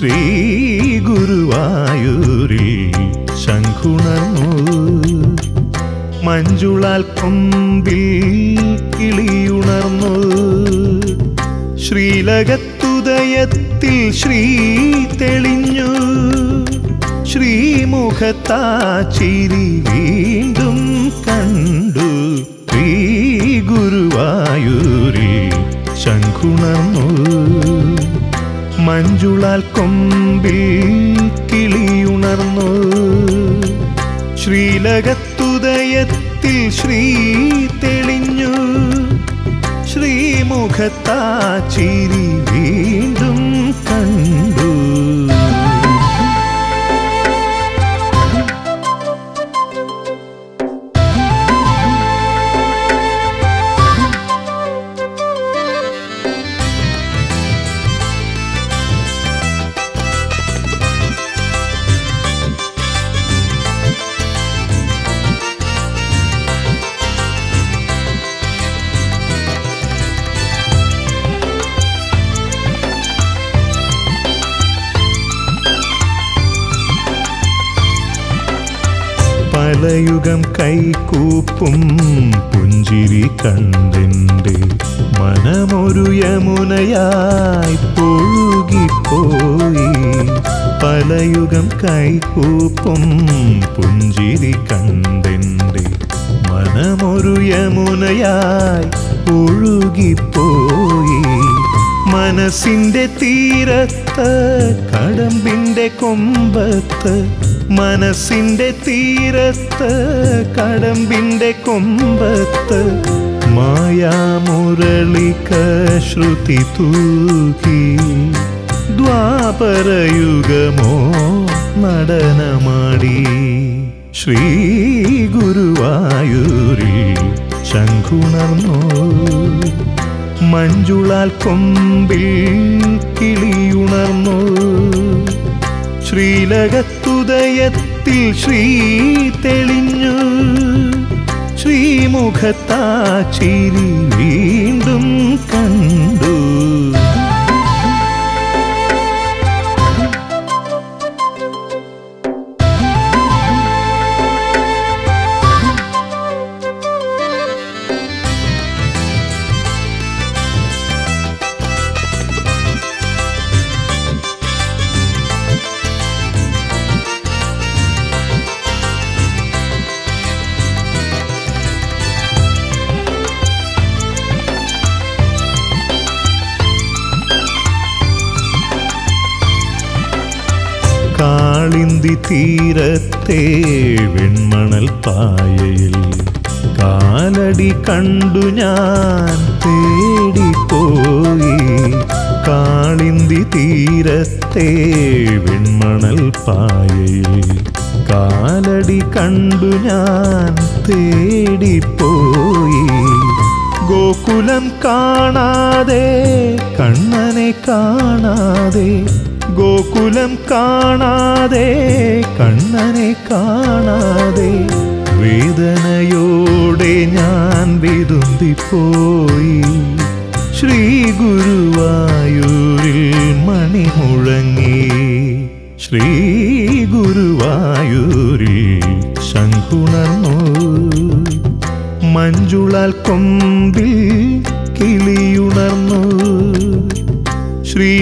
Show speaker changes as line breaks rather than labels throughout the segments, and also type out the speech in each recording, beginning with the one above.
ശ്രീ ഗുരുവായൂരിൽ ശംഖുണർന്നു. മഞ്ജുളാൽ കൊമ്പിൽ കിളിയുണർന്നു. ശ്രീലകത്തുദയത്തിൽ ശ്രീ തെളിഞ്ഞു. ശ്രീമുഖത്താ ചിരി വീണ്ടും മഞ്ജുളാൽ കൊമ്പിൽ കിളിയുണർന്നു. ശ്രീലകത്തുദയത്തിൽ ശ്രീ തെളിഞ്ഞു. ശ്രീമുഖത്താ ചിരി വീണ്ടും കണ്ടു. പലയുഗം കൈകൂപ്പും പുഞ്ചിരി കണ്ടെന്റെ മനമൊരു യമുനയായി പോകിപ്പോയി. പലയുഗം കൈകൂപ്പും പുഞ്ചിരി കണ്ടെന്റെ മനമൊരു യമുനയായി ഒഴുകിപ്പോയി. മനസ്സിന്റെ തീരത്ത് കടമ്പിന്റെ കൊമ്പത്ത് മനസ്സിന്റെ തീരത്ത് കടമ്പിന്റെ കൊമ്പത്ത് മായാമുരളിക ശ്രുതി തൂക്കി ദ്വാപരയുഗമോ നടനമാടി. ശ്രീ ഗുരുവായൂരിൽ ശംഖുണർന്നു. മഞ്ജുളാൽ കൊമ്പിൽ കിളിയുണർന്നു. ശ്രീലകത്തുദയത്തിൽ ശ്രീ തെളിഞ്ഞു. ശ്രീമുഖത്താ ചിരി വീണ്ടും കണ്ടു. കാളിന്തി തീരത്തെ വെൺമണൽ പായയിൽ കാലടി കണ്ടു ഞാൻ തേടിപ്പോയി. കാളിന്തി തീരത്തെ വെൺമണൽ പായയിൽ കാലടി കണ്ടു ഞാൻ തേടിപ്പോയി. ഗോകുലം കാണാതെ കണ്ണനെ കാണാതെ ഗോകുലം കാണാതെ കണ്ണനെ കാണാതെ വേദനയോടെ ഞാൻ വിതുമ്പിപ്പോയി. ശ്രീ ഗുരുവായൂരിൽ മണി മുഴങ്ങി ശ്രീ ഗുരുവായൂരിൽ ശംഖുണർന്നു. മഞ്ജുളാൽ കൊമ്പിൽ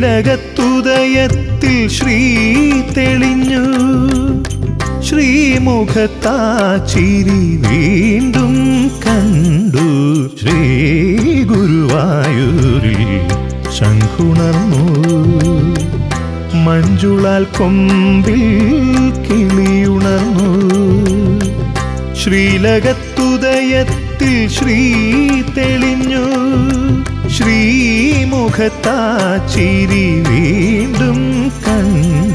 ശ്രീലകത്തുദയത്തിൽ ശ്രീ തെളിഞ്ഞു. ശ്രീമുഖത്താ ചിരി വീണ്ടും കണ്ടു. ശ്രീ ഗുരുവായൂരി ശംഖുണർന്നു. മഞ്ജുളാൽ കൊമ്പിൽ കിളിയുണർന്നു. ശ്രീലകത്തുദയത്തിൽ ശ്രീ തെളിഞ്ഞു. ശ്രീമുഖത്താ ചിരി വീണ്ടും കണ്ടു ും.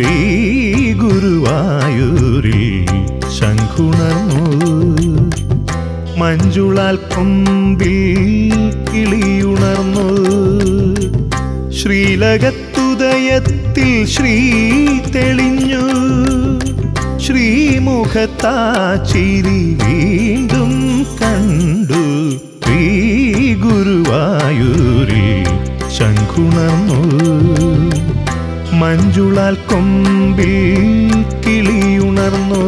ശ്രീ ഗുരുവായൂരിൽ ശംഖുണർന്നു. മഞ്ജുളാൽ കൊമ്പിൽ കിളിയുണർന്നു. ശ്രീലകത്തുദയത്തിൽ ശ്രീ തെളിഞ്ഞു. ശ്രീമുഖത്താ ചിരി വീണ്ടും കണ്ടു. ശ്രീ ഗുരുവായൂരിൽ ശംഖുണർന്നു. മഞ്ജുളാൽ കൊമ്പിൽ കിളിയുണർന്നു.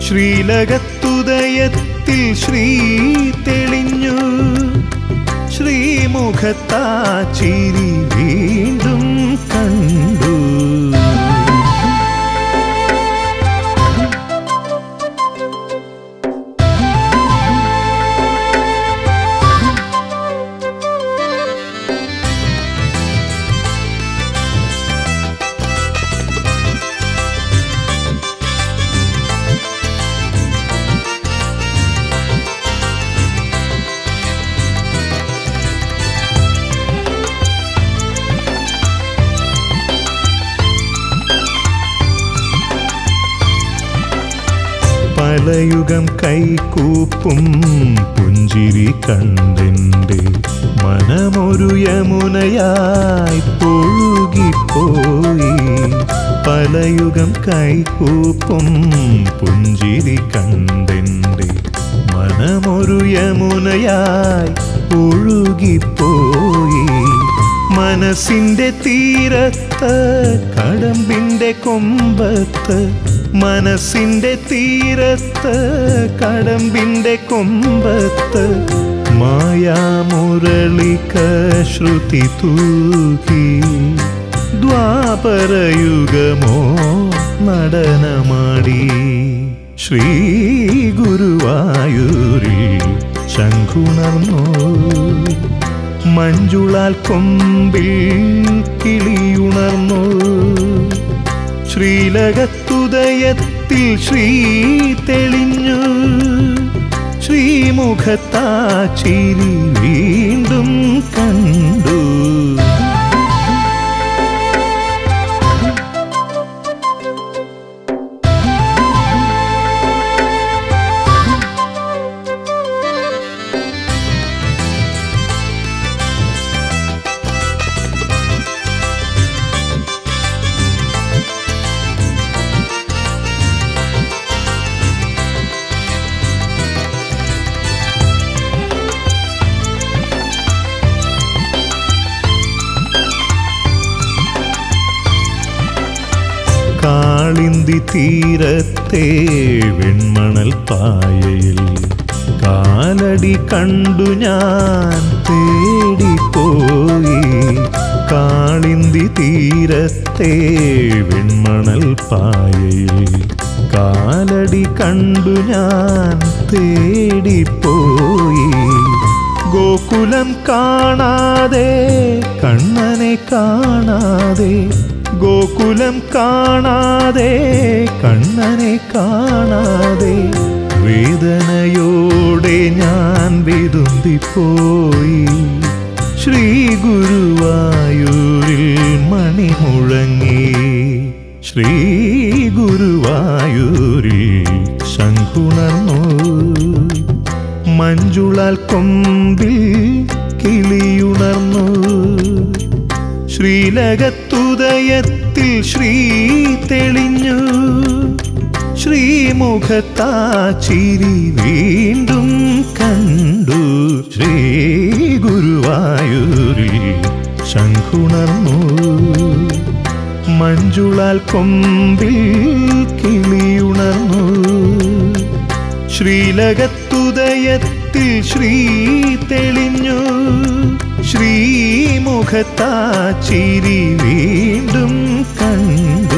ശ്രീലകത്തുദയത്തിൽ ശ്രീ തെളിഞ്ഞു. ശ്രീമുഖത്താ ചിരി വീണ്ടും കണ്ടു. പലയുഗം കൈകൂപ്പും പുഞ്ചിരി കണ്ടെന്റെ മനമൊരു യമുനയായി പോകിപ്പോയി. പലയുഗം കൈകൂപ്പും പുഞ്ചിരി കണ്ടെന്റെ മനമൊരു യമുനയായി ഒഴുകിപ്പോയി മനസ്സിന്റെ തീരത്ത് കടമ്പിന്റെ കൊമ്പത്ത് മനസ്സിന്റെ തീരത്ത് കടമ്പിന്റെ കൊമ്പത്ത് മായാമുരളിക ശ്രുതി തൂക്കി ദ്വാപരയുഗമോ നടനമാടി. ശ്രീ ഗുരുവായൂരിൽ ശംഖുണർന്നു. മഞ്ജുളാൽ കൊമ്പിൽ കിളിയുണർന്നു. ശ്രീലകത്തുദയത്തിൽ ശ്രീ തെളിഞ്ഞു. ശ്രീമുഖത്താ ചിരി വീണ്ടും കണ്ടു. കാളിന്തി തീരത്തെ വെൺമണൽ പായയിൽ കാലടി കണ്ടു ഞാൻ തേടിപ്പോയി. കാളിന്തി തീരത്തെ വെൺമണൽ പായയിൽ കാലടി കണ്ടു ഞാൻ തേടിപ്പോയി. ഗോകുലം കാണാതെ കണ്ണനെ കാണാതെ ഗോകുലം കാണാതെ കണ്ണനെ കാണാതെ വേദനയോടെ ഞാൻ വിതുന്തിപ്പോയി ശ്രീ ഗുരുവായൂരിൽ മണി മുഴങ്ങി ശ്രീ ഗുരുവായൂരിൽ ശംഖുണർന്നു. മഞ്ജുളാൽ കൊമ്പിൽ കിളിയുണർന്നു. ശ്രീലകത്തുദയത്തിൽ ശ്രീ തെളിഞ്ഞു. ശ്രീമുഖത്താ ചിരി വീണ്ടും കണ്ടു. ശ്രീ ഗുരുവായൂരിൽ ശംഖുണർന്നു. മഞ്ജുളാൽ കൊമ്പിൽ കിളിയുണർന്നു. ശ്രീലകത്തുദയത്തിൽ ശ്രീ തെളിഞ്ഞു. ശ്രീമുഖത്താ ചിരി വീണ്ടും കണ്ടു.